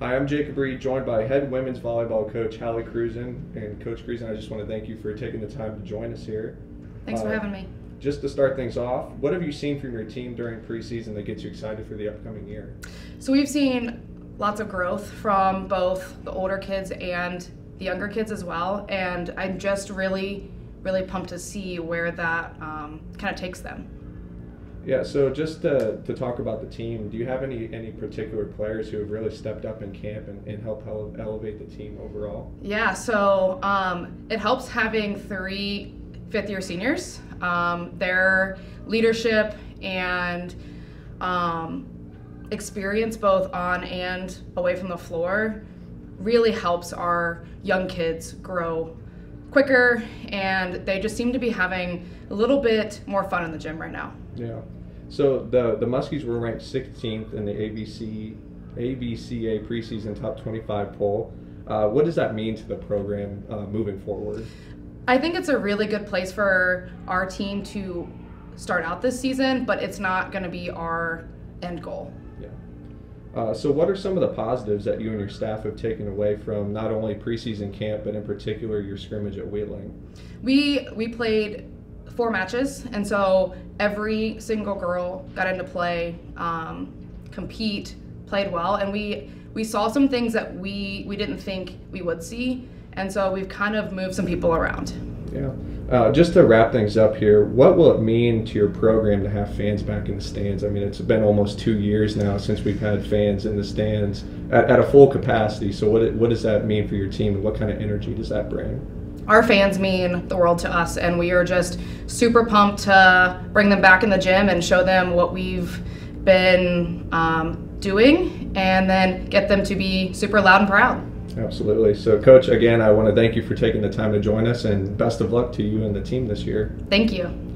Hi, I'm Jacob Reed, joined by head women's volleyball coach Hallie Cruzen. And Coach Cruzen, I just want to thank you for taking the time to join us here. Thanks for Uh, having me. Just to start things off, what have you seen from your team during preseason that gets you excited for the upcoming year? So we've seen lots of growth from both the older kids and the younger kids as well, and I'm just really, really pumped to see where that um, kind of takes them. Yeah, so just to, to talk about the team, do you have any, any particular players who have really stepped up in camp and, and helped ele- elevate the team overall? Yeah, so um, it helps having three fifth year seniors. Um, their leadership and um, experience, both on and away from the floor, really helps our young kids grow quicker, and they just seem to be having a little bit more fun in the gym right now. Yeah. So the the Muskies were ranked 16th in the ABC AVCA preseason top 25 poll. Uh, what does that mean to the program uh, moving forward? I think it's a really good place for our team to start out this season, but it's not going to be our end goal. Uh, so, what are some of the positives that you and your staff have taken away from not only preseason camp, but in particular your scrimmage at Wheeling? We we played four matches, and so every single girl got into play, um, compete, played well, and we we saw some things that we we didn't think we would see, and so we've kind of moved some people around. Yeah. Uh, just to wrap things up here, what will it mean to your program to have fans back in the stands? I mean, it's been almost two years now since we've had fans in the stands at, at a full capacity. So, what, what does that mean for your team, and what kind of energy does that bring? Our fans mean the world to us, and we are just super pumped to bring them back in the gym and show them what we've been um, doing, and then get them to be super loud and proud. Absolutely. So, Coach, again, I want to thank you for taking the time to join us, and best of luck to you and the team this year. Thank you.